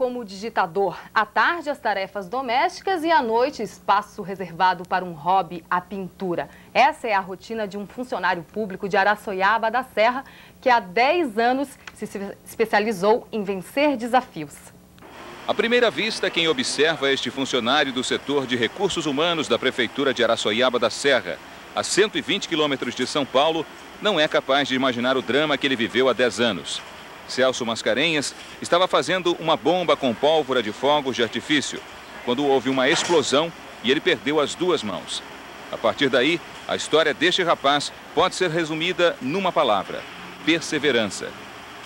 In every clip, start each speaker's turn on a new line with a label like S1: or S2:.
S1: como digitador. À tarde, as tarefas domésticas e à noite, espaço reservado para um hobby, a pintura. Essa é a rotina de um funcionário público de Araçoiaba da Serra, que há 10 anos se especializou em vencer desafios.
S2: À primeira vista, quem observa este funcionário do setor de recursos humanos da Prefeitura de Araçoiaba da Serra, a 120 quilômetros de São Paulo, não é capaz de imaginar o drama que ele viveu há 10 anos. Celso Mascarenhas estava fazendo uma bomba com pólvora de fogos de artifício, quando houve uma explosão e ele perdeu as duas mãos. A partir daí, a história deste rapaz pode ser resumida numa palavra: perseverança.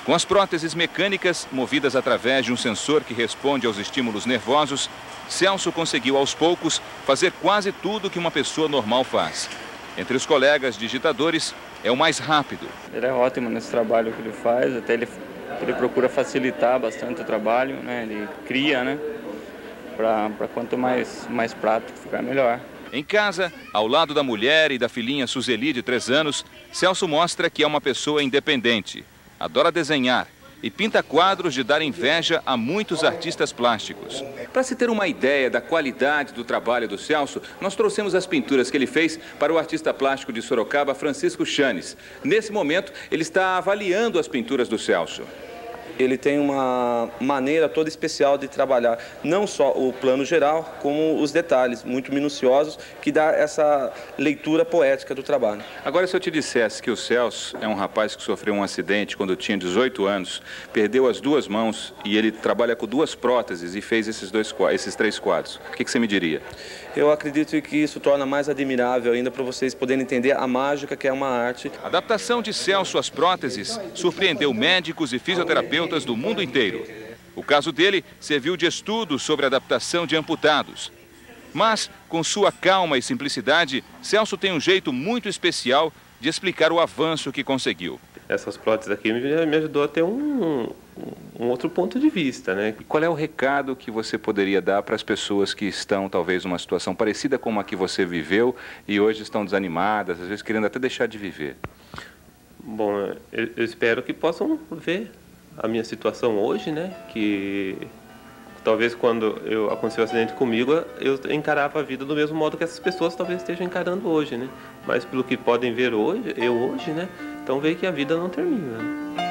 S2: Com as próteses mecânicas, movidas através de um sensor que responde aos estímulos nervosos, Celso conseguiu aos poucos fazer quase tudo que uma pessoa normal faz. Entre os colegas digitadores, é o mais rápido.
S3: Ele é ótimo nesse trabalho que ele faz, até ele ele procura facilitar bastante o trabalho, né? Ele cria, né? Para quanto mais, mais prático ficar melhor.
S2: Em casa, ao lado da mulher e da filhinha Suzeli, de 3 anos, Celso mostra que é uma pessoa independente. Adora desenhar e pinta quadros de dar inveja a muitos artistas plásticos. Para se ter uma ideia da qualidade do trabalho do Celso, nós trouxemos as pinturas que ele fez para o artista plástico de Sorocaba, Francisco Chanes. Nesse momento, ele está avaliando as pinturas do Celso
S4: ele tem uma maneira toda especial de trabalhar não só o plano geral, como os detalhes muito minuciosos que dá essa leitura poética do trabalho.
S2: Agora, se eu te dissesse que o Celso é um rapaz que sofreu um acidente quando tinha 18 anos, perdeu as duas mãos e ele trabalha com duas próteses e fez esses, dois, esses três quadros, o que, que você me diria?
S4: Eu acredito que isso torna mais admirável ainda para vocês poderem entender a mágica que é uma arte.
S2: A adaptação de Celso às próteses surpreendeu médicos e fisioterapeutas do mundo inteiro. O caso dele serviu de estudo sobre a adaptação de amputados. Mas, com sua calma e simplicidade, Celso tem um jeito muito especial de explicar o avanço que conseguiu.
S5: Essas próteses aqui me ajudou a ter um, um outro ponto de vista, né?
S2: E qual é o recado que você poderia dar para as pessoas que estão talvez numa situação parecida com a que você viveu e hoje estão desanimadas, às vezes querendo até deixar de viver?
S5: Bom, eu, eu espero que possam ver a minha situação hoje, né? Que talvez quando eu aconteceu o um acidente comigo, eu encarava a vida do mesmo modo que essas pessoas talvez estejam encarando hoje, né? Mas pelo que podem ver hoje, eu hoje, né? Então veio que a vida não termina. Né?